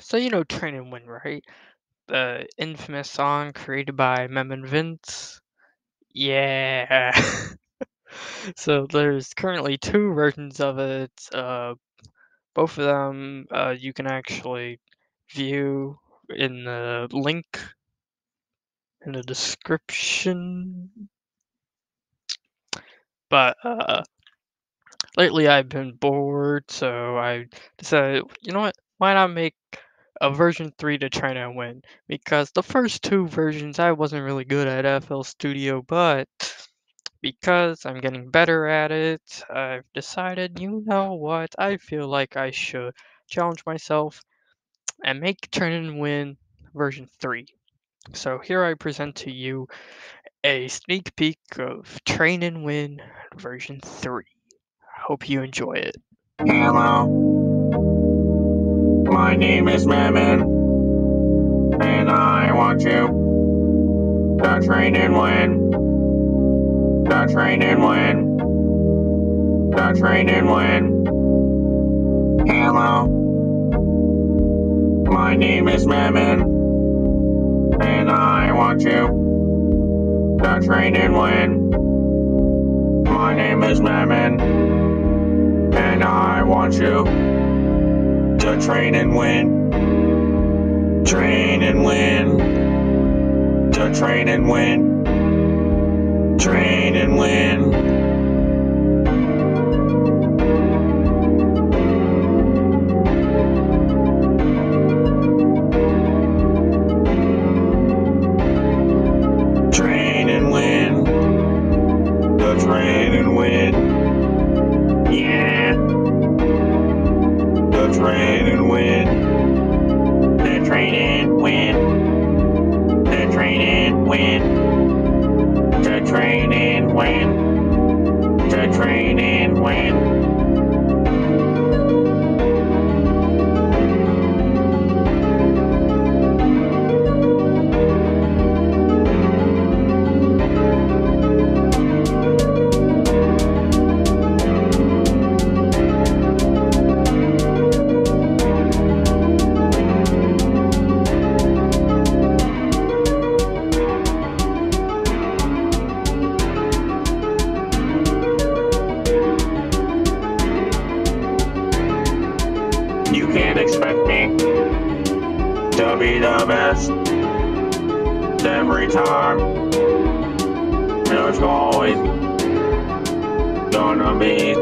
So you know Train and Win, right? The infamous song created by Mem and Vince. Yeah. so there's currently two versions of it. Uh, both of them uh, you can actually view in the link in the description. But uh, lately I've been bored, so I decided, you know what? Why not make a version 3 to try to win? Because the first two versions I wasn't really good at FL Studio, but because I'm getting better at it, I've decided, you know what? I feel like I should challenge myself and make Turn and Win version 3. So here I present to you a sneak peek of Train and Win version 3. Hope you enjoy it. Hello. My name is Mammon. And I want you to train and win. To train and win. To train and win. Hello. My name is Mammon. And I want you to train and win. My name is Mammon. And I want you to train and win. Train and win. To train and win. Train and win. Win. To train and win. To train and win. You can't expect me to be the best every time. There's always gonna be